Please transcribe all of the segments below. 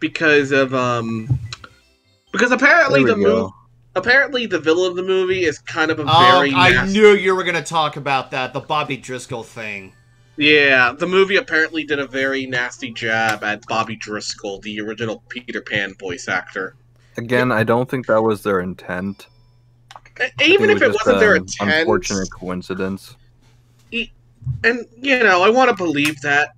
because of um because apparently the movie apparently the villain of the movie is kind of a Oh, very I nasty- knew you were gonna talk about that. The Bobby Driscoll thing. Yeah, the movie apparently did a very nasty jab at Bobby Driscoll, the original Peter Pan voice actor. Again, I don't think that was their intent. I Even think if it was just wasn't their an intent, unfortunate coincidence. and you know, I want to believe that,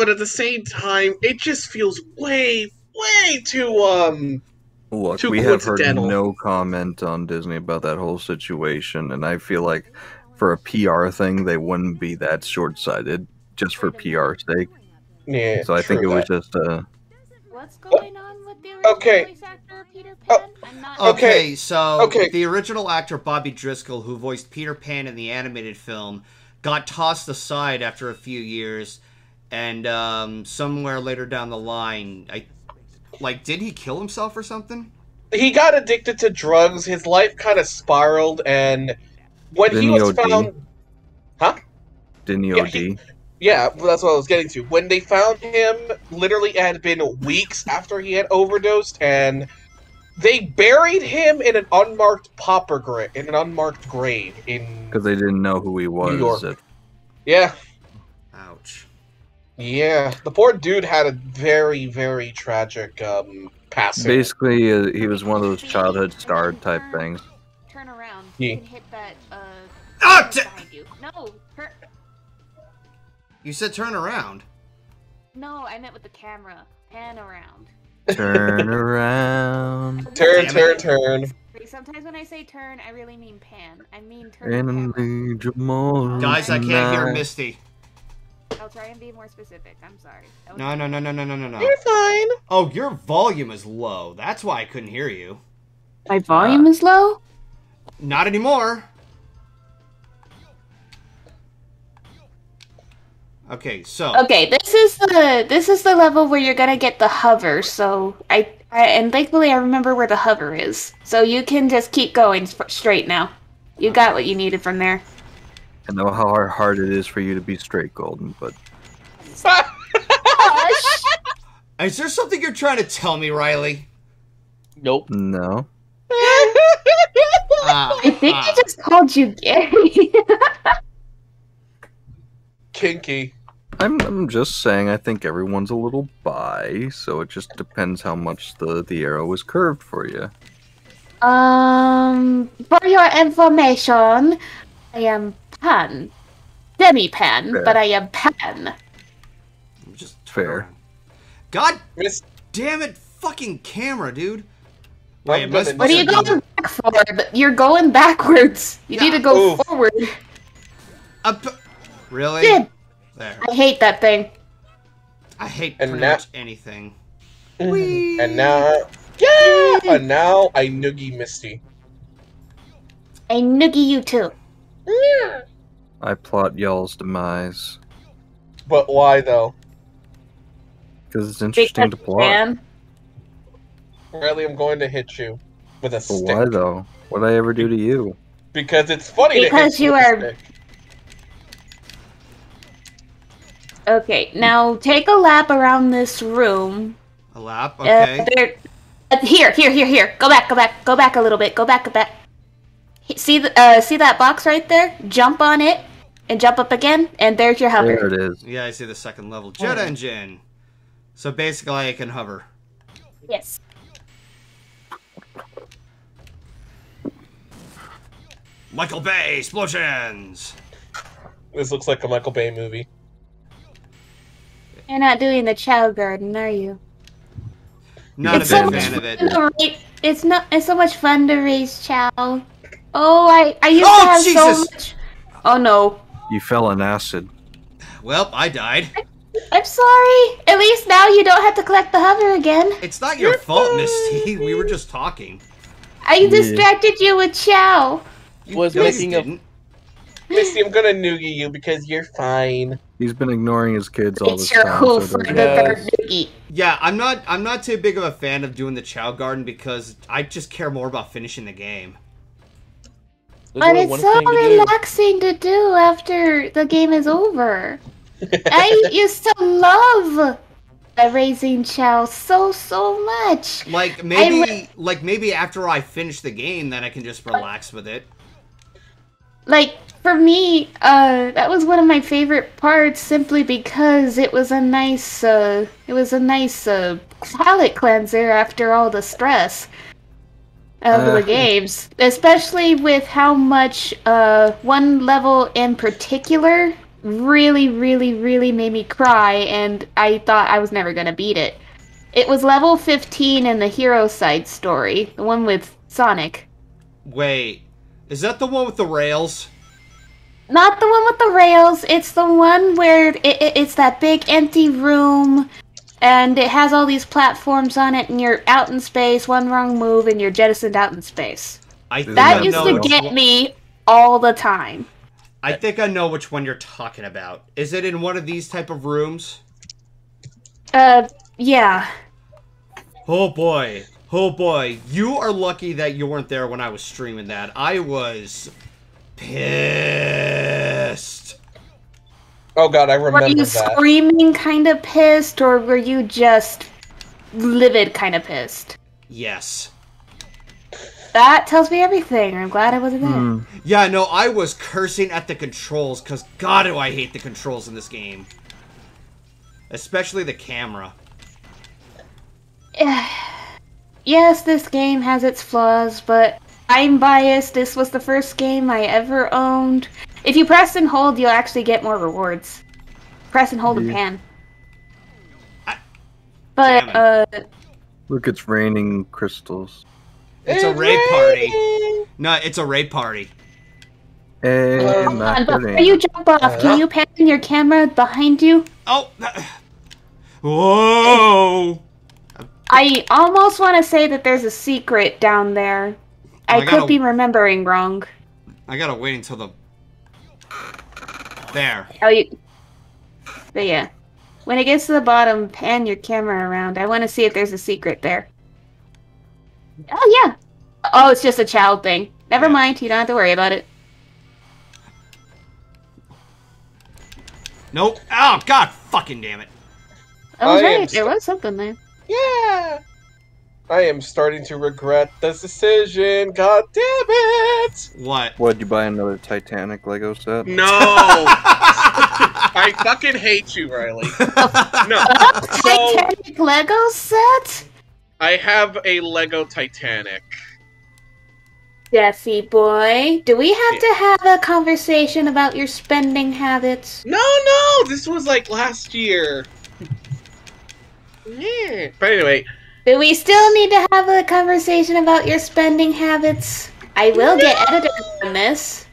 but at the same time, it just feels way, way too um. Look, Too we have heard no comment on Disney about that whole situation, and I feel like for a PR thing, they wouldn't be that short-sighted just for PR sake. Yeah, So I think it true was just uh, What's going on with the original Okay. voice actor Peter Oh, Pan? I'm. Okay, Okay, so okay. the original actor Bobby Driscoll, who voiced Peter Pan in the animated film, got tossed aside after a few years, and um, somewhere later down the line, I like, did he kill himself or something? he got addicted to drugs. His life kind of spiraled, and when he Didn't he was OD? found, huh? didn't he Yeah, OD? he- Yeah, well, that's what I was getting to. When they found him, literally it had been weeks after he had overdosed, and they buried him in an unmarked popper grave, in an unmarked grave in. Because they didn't know who he was. York. At- Yeah, Ouch. Yeah. The poor dude had a very, very tragic um, passing. Basically, uh, he was one of those childhood star type things. Turn around. Yeah. You can hit that. Uh, Ah, behind you. No, turn. You said turn around. No, I meant with the camera. Pan around. Turn around. Turn, turn, turn. Sometimes when I say turn, I really mean pan. I mean turn. And the camera. lead you more Guys, I can't hear. Misty. I'll try and be more specific. I'm sorry. No, no, no, no, no, no, no, no. You're fine. Oh, your volume is low. That's why I couldn't hear you. My volume uh, is low. Not anymore. Okay, so Okay, this is the this is the level where you're gonna get the hover. So I, I and thankfully I remember where the hover is. So you can just keep going sp- straight now. You uh. got what you needed from there. I know how hard- hard it is for you to be straight, Golden, but is there something you're trying to tell me, Riley? Nope. no. Ah, I think ah. I just called you gay. Kinky. I'm, I'm just saying I think everyone's a little bi, so it just depends how much the, the arrow is curved for you. um, for your information, I am pan, demi pan, Fair. but I am pan. Just Fair. Oh. God Miss, damn it, fucking camera, dude. I'm Wait, am I gonna- What are you supposed to going back for? You're going backwards. You need to go Oof. forward. Up- really? Good. There. I hate that thing. I hate And pretty now- much anything. and now, yeah, and now I noogie Misty. I noogie you too. I plot y'all's demise. But why though? Because it's interesting to plot. man, Riley, I'm going to hit you with a But stick. why though? What'd I ever do to you? Because it's funny Because to hit you with a are- stick. Okay, now take a lap around this room. A lap, Uh, okay. there, uh, here, here, here, here. Go back, go back, go back a little bit. Go back a bit. See the uh, see that box right there? Jump on it and jump up again, and there's your hover. There it is. yeah, I see the second level. Jet engine. So basically, I can hover. Yes. Michael Bay explosions. This looks like a Michael Bay movie. You're not doing the Chao Garden, are you? Not it's a big much fan of it. fun It's not. It's so much fun to raise Chao. Oh, I I used Oh, to have so Jesus! much. Oh no. You fell in acid. Well, I died. I'm sorry. At least now you don't have to collect the hover again. It's not your fault, Misty. We were just talking. I Yeah. distracted you with Chao. You Was no, you making a- Misty, I'm gonna noogie you because you're fine. He's been ignoring his kids all It's this your time. hoof so for the Yes. bird to eat. Yeah, I'm not. I'm not too big of a fan of doing the Chao Garden because I just care more about finishing the game. There's But it's so thing to do. relaxing to do after the game is over. I used to love raising Chao so so much. Like maybe, would- like maybe after I finish the game, then I can just relax with it. Like for me, uh, that was one of my favorite parts simply because it was a nice, uh, it was a nice uh, palate cleanser after all the stress of Uh. the games, especially with how much uh, one level in particular really, really, really made me cry, and I thought I was never gonna beat it. It was level 15 in the hero side story, the one with Sonic. Wait, is that the one with the rails? Not the one with the rails. It's the one where it, it, it's that big empty room, and it has all these platforms on it, and you're out in space. One wrong move, and you're jettisoned out in space. I think That I used to get one- me all the time. I think I know which one you're talking about. Is it in one of these type of rooms? Uh, yeah. Oh boy. Oh boy. You are lucky that you weren't there when I was streaming that. I was pissed. Oh god, I remember. Were you that. screaming kind of pissed, or were you just livid kind of pissed? Yes. That tells me everything. I'm glad I wasn't there. Hmm. Yeah, no, I was cursing at the controls because God, do I hate the controls in this game. Especially the camera. yes, this game has its flaws, but I'm biased. This was the first game I ever owned. If you press and hold, you'll actually get more rewards. Press and hold and Yeah. pan. I- But uh, Look, it's raining crystals. It's a raid party. No, it's a raid party. Hey, Uh, hold on, before you jump off, Uh, can you pan your camera behind you? Oh! Whoa! I almost want to say that there's a secret down there. I I gotta- could be remembering wrong. I gotta wait until the. There. Oh, you. But yeah, when it gets to the bottom, pan your camera around. I want to see if there's a secret there. Oh yeah. Oh, it's just a child thing. Never Yeah. mind. You don't have to worry about it. Nope. Oh, God fucking damn it. I was I right. There was something there. Yeah. I am starting to regret this decision. God damn it! What? What, you buy another Titanic Lego set? No! I fucking hate you, Riley. No. So, Titanic Lego set. I have a Lego Titanic. Jesse boy, do we have to have a conversation about your spending habits? No, no! This was like last year. Yeah. But anyway, Do we still need to have a conversation about your spending habits? I will get No! editors on this.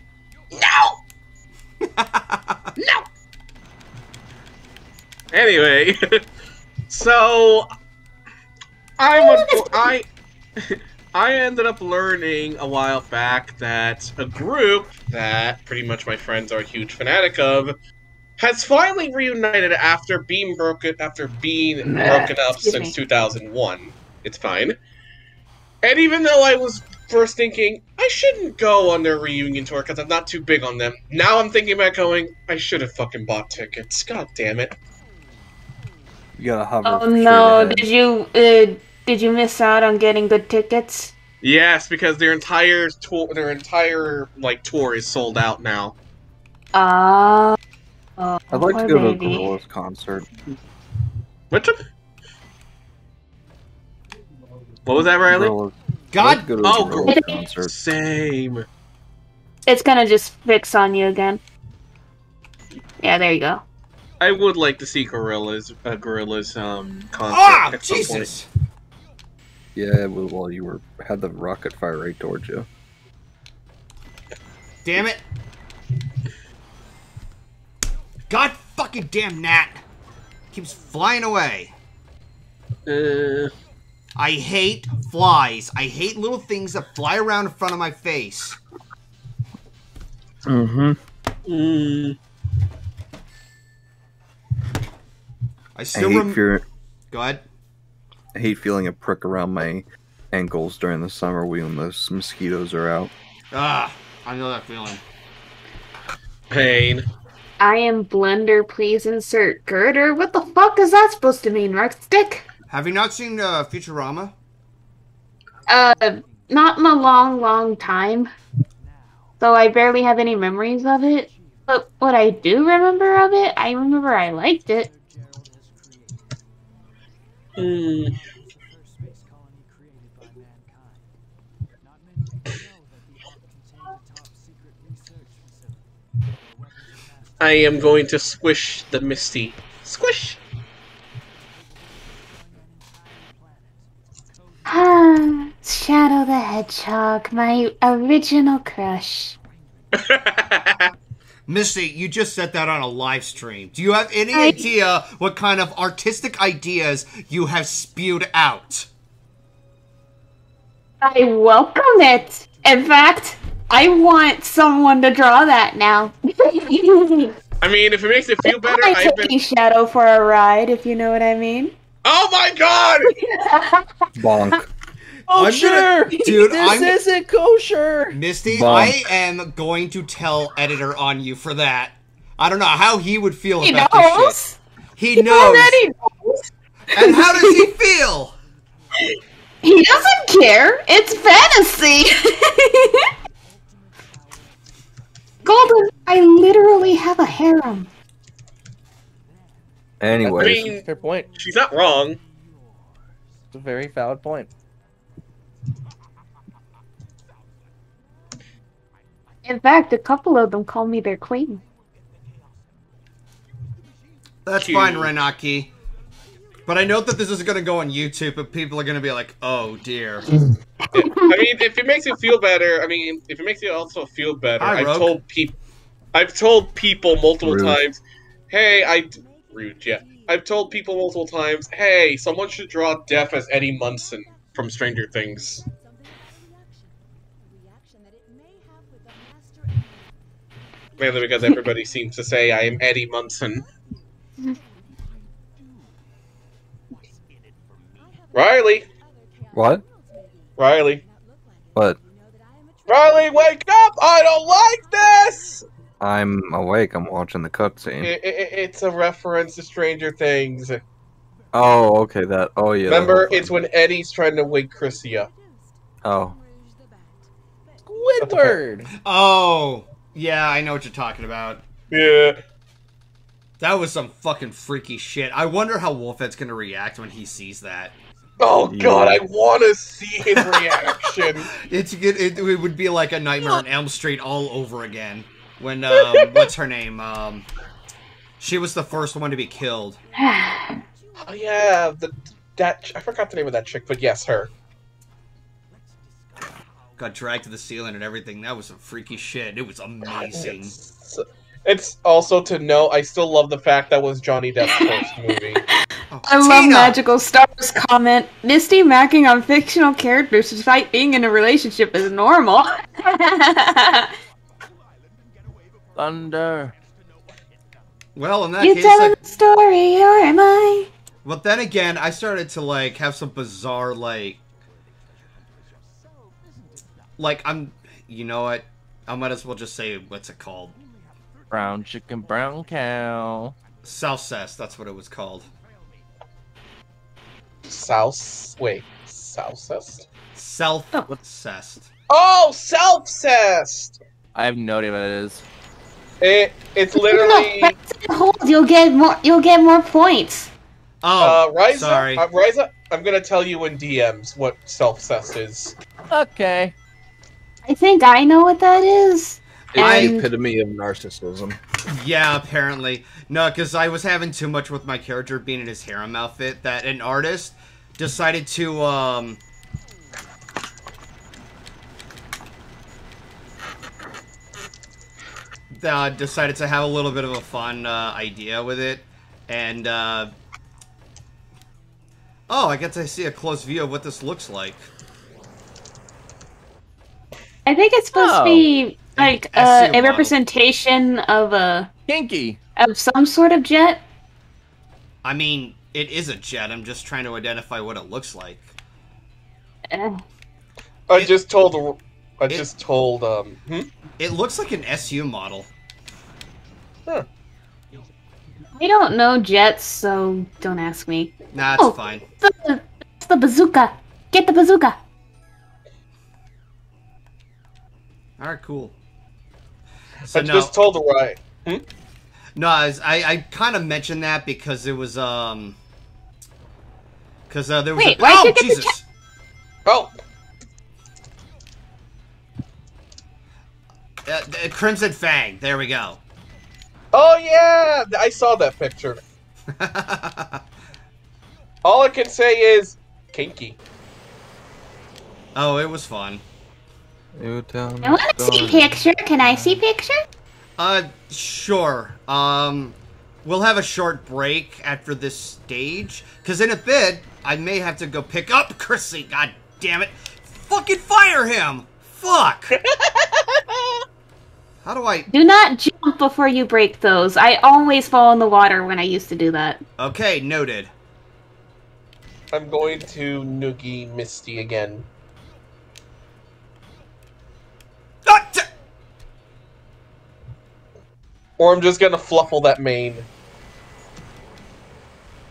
no! no! Anyway, so I'm a, I I ended up learning a while back that a group that pretty much my friends are a huge fanatic of has finally reunited after being broken after being broken up Excuse since me. 2001. It's fine. And even though I was first thinking I shouldn't go on their reunion tour because I'm not too big on them, now I'm thinking about going. I should have fucking bought tickets. God damn it! You gotta hover. Oh no! Did you uh, did you miss out on getting good tickets? Yes, because their entire tour, their entire like tour is sold out now. Ah. Oh, I'd like to poor go to a baby. Gorillaz concert. Which one? What was that, Riley? Gorillaz. God. like to go to Oh, Gorillaz Gorillaz. concert. Same. It's gonna just fix on you again. Yeah, there you go. I would like to see Gorillaz, uh, Gorillaz um concert Ah, at some point. Jesus. Yeah, well, while you were had the rocket fire right towards you. Damn it. God fucking damn gnat. Keeps flying away. Uh, I hate flies. I hate little things that fly around in front of my face. Mm-hmm. mm, I I hate rem- fear. Go ahead. I hate feeling a prick around my ankles during the summer when those mosquitoes are out. Ah, I know that feeling. pain. I am Bender. please insert girder. What the fuck is that supposed to mean, Stick? Have you not seen uh, Futurama? Uh, not in a long, long time. So I barely have any memories of it. But what I do remember of it, I remember I liked it. Hmm. I am going to squish the Misty. Squish! Ah, Shadow the Hedgehog, my original crush. Misty, you just said that on a live stream. Do you have any I- idea what kind of artistic ideas you have spewed out? I welcome it. In fact, I want someone to draw that now. I mean, if it makes it feel better, I'm I've been. Shadow for a ride, if you know what I mean. Oh my god! Bonk. I'm Kosher! gonna- dude, this I'm- isn't kosher! Misty, Bonk. I am going to tell editor on you for that. I don't know how he would feel He about this shit. knows. He He knows. already knows. And how does he feel? He doesn't care. It's fantasy. Golden, I literally have a harem. Anyway, I mean, Fair point. she's not wrong. It's a very valid point. In fact, a couple of them call me their queen. That's Cute. fine, Renaki. But I know that this is going to go on YouTube, and people are going to be like, "Oh dear." I mean, if it makes you feel better, I mean, if it makes you also feel better, Hi, I've Rogue. told people, I've told people multiple Rude. times, hey, I d- rude, yeah. I've told people multiple times, hey, someone should draw Death as Eddie Munson from Stranger Things. Mainly because everybody seems to say I am Eddie Munson. Riley, what? Riley, What? Riley, wake up! I don't like this. I'm awake. I'm watching the cutscene. I- I- it's a reference to Stranger Things. Oh, okay. That. Oh, yeah. Remember, it's when Eddie's trying to wake Chrissy up. Oh, Squidward! Oh, yeah, I know what you're talking about. Yeah. That was some fucking freaky shit. I wonder how Wolfhead's going to react when he sees that. Oh God, Yeah. I want to see his reaction. It's good. It, it would be like a Nightmare on Elm Street all over again. When um, what's her name? Um, she was the first one to be killed. oh yeah, the that I forgot the name of that chick, but yes, her. Got dragged to the ceiling and everything. That was some freaky shit. It was amazing. It's, it's also to know I still love the fact that was Johnny Depp's first movie. I love Magical Stars comment. Misty macking on fictional characters despite being in a relationship is normal. Thunder. Well, in that you case, telling I, the story, or am I? well, then again, I started to like have some bizarre like, like I'm, you know what? I might as well just say what's it called? Brown chicken, brown cow. South Cess. That's what it was called. South, wait, Southcest? Self cessed. Oh, self Southcest. I have no idea what it is. It it's literally No, hold. You'll get more. You'll get more points. Oh, uh, Riza. sorry. Uh, Riza, I'm gonna tell you in DMs what self-cess is. Okay. I think I know what that is. It's the epitome of narcissism. Yeah, apparently. No, because I was having too much with my character being in his harem outfit that an artist decided to, um. Uh, decided to have a little bit of a fun uh, idea with it. And, uh. Oh, I get to see a close view of what this looks like. I think it's supposed Oh. to be like An uh, a representation of a Kinky. of some sort of jet. I mean, it is a jet. I'm just trying to identify what it looks like. Uh, I It- just told. I it- just told. Um. Hmm? It looks like an SU model. I don't know jets, so don't ask me. Nah, it's Oh. fine. The, it's the bazooka. Get the bazooka. All right, cool. So I no, just told her right. no, I, was- I, I kind of mentioned that because it was um, because uh, there was Wait, a, why'd oh you get the Jesus, Oh, uh, uh, Crimson Fang. There we go. oh yeah, I saw that picture. All I can say is kinky. oh, it was fun. You down I want to see picture. Can I see picture? Uh, sure. Um, we'll have a short break after this stage, because in a bit, I may have to go pick up Chrissy. God damn it! Fucking fire him! Fuck! How do I? Do not jump before you break those. I always fall in the water when I used to do that. Okay, noted. I'm going to noogie Misty again. Ah, t- Or I'm just gonna fluffle that mane.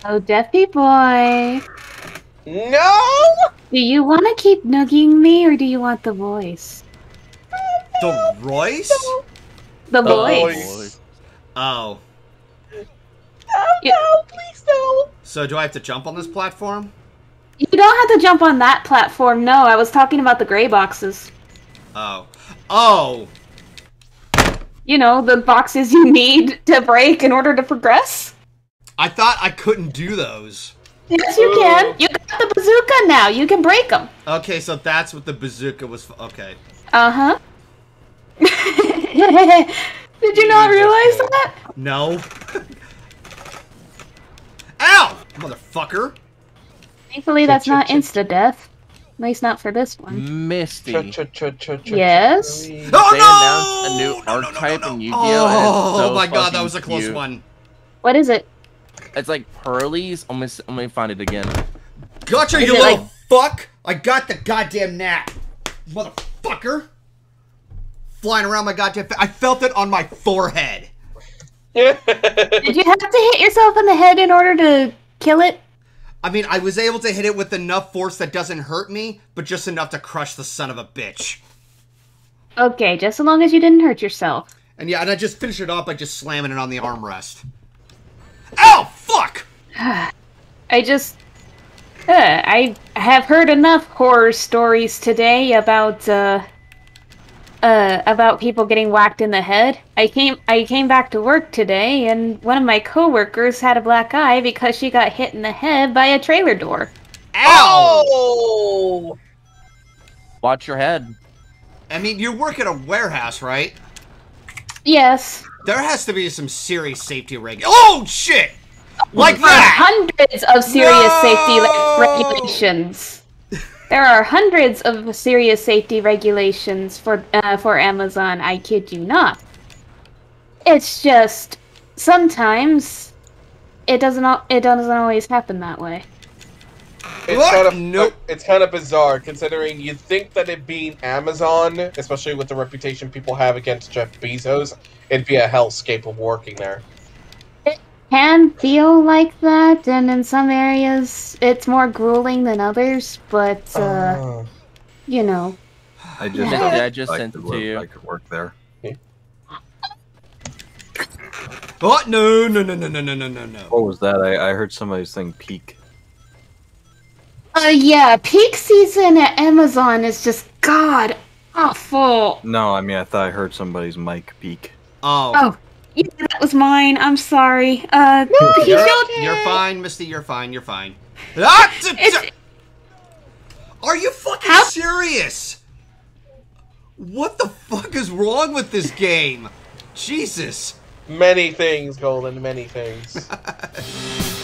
Oh, Deathy boy. No! Do you want to keep nugging me, or do you want the voice? the Royce? The Oh, voice. Oh, No, Yeah. no, please no! so do I have to jump on this platform? You don't have to jump on that platform. No, I was talking about the gray boxes. Oh, oh, You know, the boxes you need to break in order to progress. I thought I couldn't do those. Yes, you can. You got the bazooka now. You can break them. Okay, so that's what the bazooka was. For. Okay. Uh huh. Did you not realize that? No. Ow, motherfucker! Thankfully, that's not insta death. At least not for this one. Misty. Yes? Oh They announced a new No, no, no, archetype no, no. in Yu-Gi-Oh! Oh, it's so oh my god, that was a close cute. one. What is it? It's like Pearlies. Let me, s- let me find it again. Gotcha, Is you little like- fuck! I got the goddamn gnat, motherfucker! Flying around my goddamn. Fa- I felt it on my forehead. Did you have to hit yourself in the head in order to kill it? I mean, I was able to hit it with enough force that doesn't hurt me, but just enough to crush the son of a bitch. Okay, just as long as you didn't hurt yourself. And yeah, and I just finished it off by just slamming it on the armrest. Ow! Fuck! I just. Uh, I have heard enough horror stories today about uh, uh, about people getting whacked in the head. I came I came back to work today, and one of my coworkers had a black eye because she got hit in the head by a trailer door. Ow! Oh! Watch your head. I mean, you work at a warehouse, right? Yes, There has to be some serious safety reg. Oh shit! Like that! hundreds of serious safety No! le- regulations. There are hundreds of serious safety regulations for uh, for Amazon. I kid you not. It's just sometimes it doesn't it doesn't always happen that way. It's What? kind of Nope. it's kind of bizarre considering you'd think that it being Amazon, especially with the reputation people have against Jeff Bezos, it'd be a hellscape of working there. Can feel like that, and in some areas it's more grueling than others. But uh, Oh. you know, I just, Yeah, don't I just think sent it to work- you. I could work there. Oh no no no no no no no no no! What was that? I, I heard somebody saying peak. uh, yeah, peak season at Amazon is just god awful. No, I mean I thought I heard somebody's mic peak. Oh, Oh, yeah, that was mine. I'm sorry. Uh, he you're, showed- you're fine, Misty. You're fine. You're fine. Ah, t- t- It's- Are you fucking How- serious? What the fuck is wrong with this game? Jesus. Many things, Golden, many things.